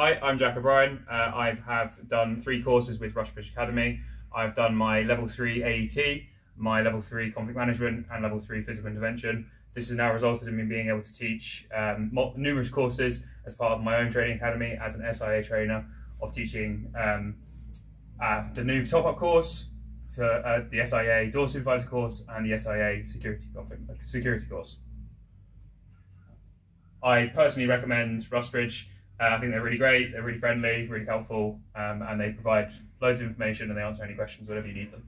Hi, I'm Jack O'Brien. Uh, I have done three courses with Russbridge Academy. I've done my level three AET, my level three conflict management, and level three physical intervention. This has now resulted in me being able to teach um, numerous courses as part of my own training academy as an SIA trainer of teaching um, uh, the new top-up course, for uh, the SIA door supervisor course, and the SIA security security course. I personally recommend Russbridge. Uh, I think they're really great, they're really friendly, really helpful, um, and they provide loads of information and they answer any questions whenever you need them.